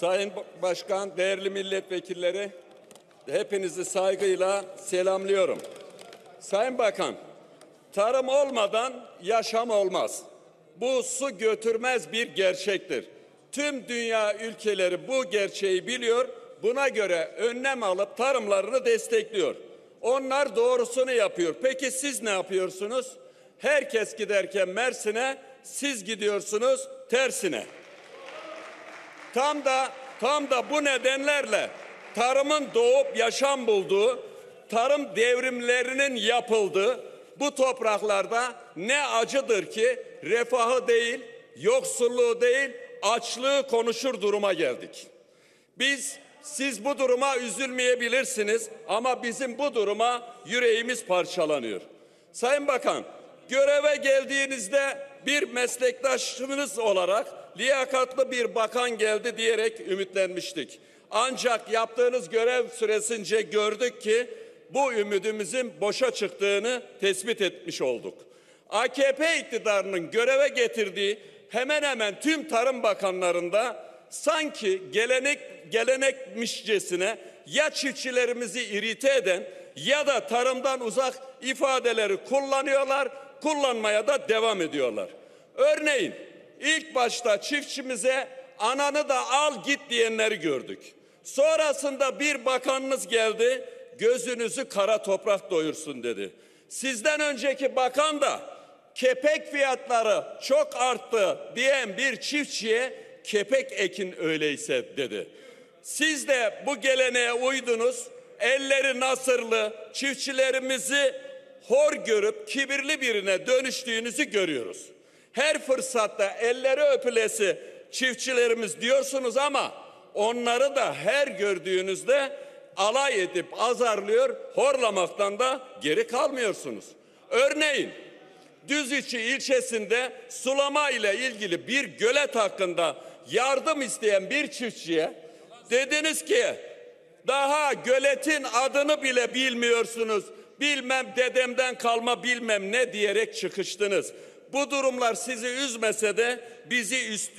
Sayın Başkan, değerli milletvekilleri, hepinizi saygıyla selamlıyorum. Sayın Bakan, tarım olmadan yaşam olmaz. Bu su götürmez bir gerçektir. Tüm dünya ülkeleri bu gerçeği biliyor, buna göre önlem alıp tarımlarını destekliyor. Onlar doğrusunu yapıyor. Peki siz ne yapıyorsunuz? Herkes giderken Mersin'e, siz gidiyorsunuz tersine. Tam da tam da bu nedenlerle tarımın doğup yaşam bulduğu, tarım devrimlerinin yapıldığı bu topraklarda ne acıdır ki refahı değil, yoksulluğu değil, açlığı konuşur duruma geldik. Biz siz bu duruma üzülmeyebilirsiniz ama bizim bu duruma yüreğimiz parçalanıyor. Sayın Bakan, göreve geldiğinizde bir meslektaşınız olarak liyakatlı bir bakan geldi diyerek ümitlenmiştik. Ancak yaptığınız görev süresince gördük ki bu ümidimizin boşa çıktığını tespit etmiş olduk. AKP iktidarının göreve getirdiği hemen hemen tüm tarım bakanlarında sanki gelenek gelenekmişcesine ya çiftçilerimizi irite eden ya da tarımdan uzak ifadeleri kullanıyorlar, kullanmaya da devam ediyorlar. Örneğin ilk başta çiftçimize ananı da al git diyenleri gördük. Sonrasında bir bakanınız geldi, gözünüzü kara toprak doyursun dedi. Sizden önceki bakan da kepek fiyatları çok arttı diyen bir çiftçiye kepek ekin öyleyse dedi. Siz de bu geleneğe uydunuz. Elleri nasırlı çiftçilerimizi hor görüp kibirli birine dönüştüğünüzü görüyoruz. Her fırsatta elleri öpülesi çiftçilerimiz diyorsunuz ama onları da her gördüğünüzde alay edip azarlıyor, horlamaktan da geri kalmıyorsunuz. Örneğin Düziçi ilçesinde sulama ile ilgili bir gölet hakkında yardım isteyen bir çiftçiye dediniz ki daha göletin adını bile bilmiyorsunuz. Bilmem dedemden kalma bilmem ne diyerek çıkıştınız. Bu durumlar sizi üzmese de bizi üst,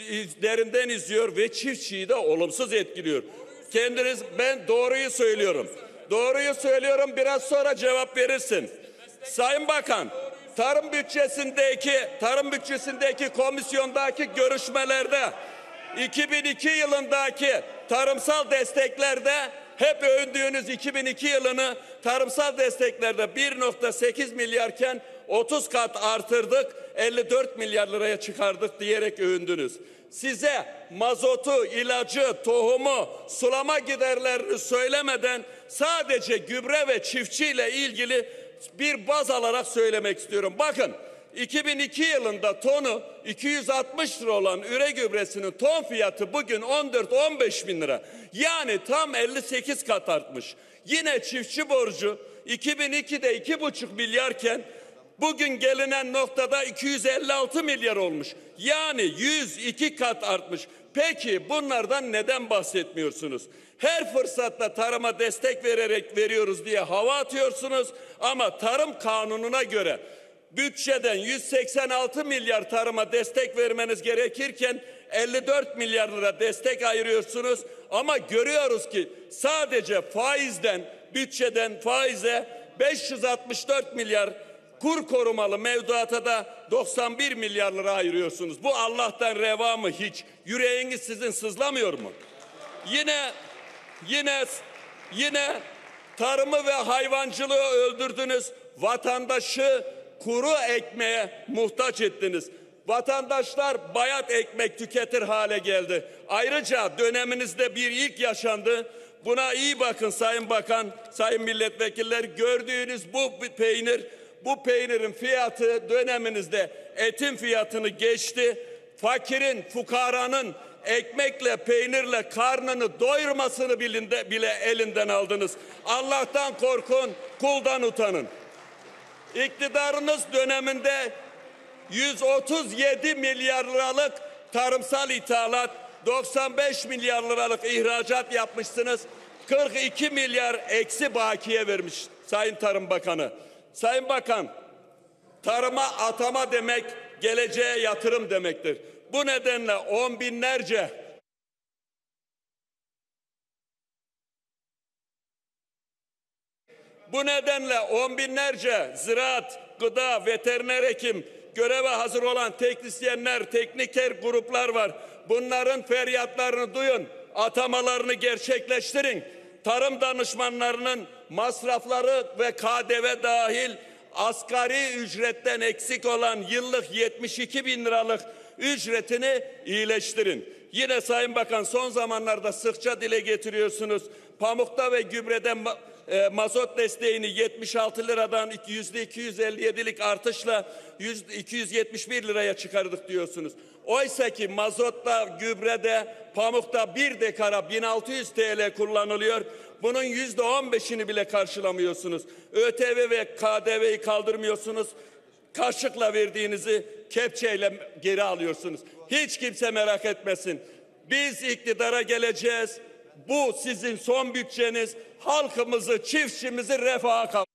derinden izliyor ve çiftçiyi de olumsuz etkiliyor. Kendiniz ben doğruyu söylüyorum. Doğruyu söylüyorum biraz sonra cevap verirsin. Sayın Bakan, tarım bütçesindeki tarım bütçesindeki komisyondaki görüşmelerde 2002 yılındaki tarımsal desteklerde hep övündüğünüz 2002 yılını tarımsal desteklerde 1.8 milyarken 30 kat artırdık 54 milyar liraya çıkardık diyerek övündünüz. Size mazotu, ilacı, tohumu, sulama giderlerini söylemeden sadece gübre ve çiftçiyle ilgili bir baz alarak söylemek istiyorum. Bakın 2002 yılında tonu 260 lira olan üre gübresinin ton fiyatı bugün 14-15 bin lira. Yani tam 58 kat artmış. Yine çiftçi borcu 2002'de 2,5 milyarken bugün gelinen noktada 256 milyar olmuş. Yani 102 kat artmış. Peki bunlardan neden bahsetmiyorsunuz? Her fırsatta tarıma destek vererek veriyoruz diye hava atıyorsunuz ama tarım kanununa göre bütçeden 186 milyar tarıma destek vermeniz gerekirken 54 milyar lira destek ayırıyorsunuz ama görüyoruz ki sadece faizden bütçeden faize 564 milyar kur korumalı mevduata da 91 milyar lira ayırıyorsunuz. Bu Allah'tan reva mı hiç? Yüreğiniz sizin sızlamıyor mu? Yine yine yine tarımı ve hayvancılığı öldürdünüz. Vatandaşı kuru ekmeğe muhtaç ettiniz. Vatandaşlar bayat ekmek tüketir hale geldi. Ayrıca döneminizde bir ilk yaşandı. Buna iyi bakın Sayın Bakan, Sayın Milletvekiller. Gördüğünüz bu peynir, bu peynirin fiyatı döneminizde etin fiyatını geçti. Fakirin, fukaranın ekmekle, peynirle karnını doyurmasını bilinde, bile elinden aldınız. Allah'tan korkun, kuldan utanın. İktidarınız döneminde 137 milyar liralık tarımsal ithalat, 95 milyar liralık ihracat yapmışsınız. 42 milyar eksi bakiye vermiş Sayın Tarım Bakanı. Sayın Bakan, tarıma atama demek geleceğe yatırım demektir. Bu nedenle on binlerce Bu nedenle on binlerce ziraat, gıda, veteriner hekim, göreve hazır olan teknisyenler, tekniker gruplar var. Bunların feryatlarını duyun, atamalarını gerçekleştirin. Tarım danışmanlarının masrafları ve KDV dahil asgari ücretten eksik olan yıllık 72 bin liralık ücretini iyileştirin. Yine Sayın Bakan son zamanlarda sıkça dile getiriyorsunuz. Pamukta ve gübrede ma- e, mazot desteğini 76 liradan yüzde 257'lik artışla yüzde 271 liraya çıkardık diyorsunuz. Oysa ki mazotta, gübrede, pamukta bir dekara 1600 TL kullanılıyor. Bunun yüzde 15'ini bile karşılamıyorsunuz. ÖTV ve KDV'yi kaldırmıyorsunuz. Kaşıkla verdiğinizi kepçeyle geri alıyorsunuz. Hiç kimse merak etmesin. Biz iktidara geleceğiz. Bu sizin son bütçeniz. Halkımızı, çiftçimizi refaha kavuşturacak.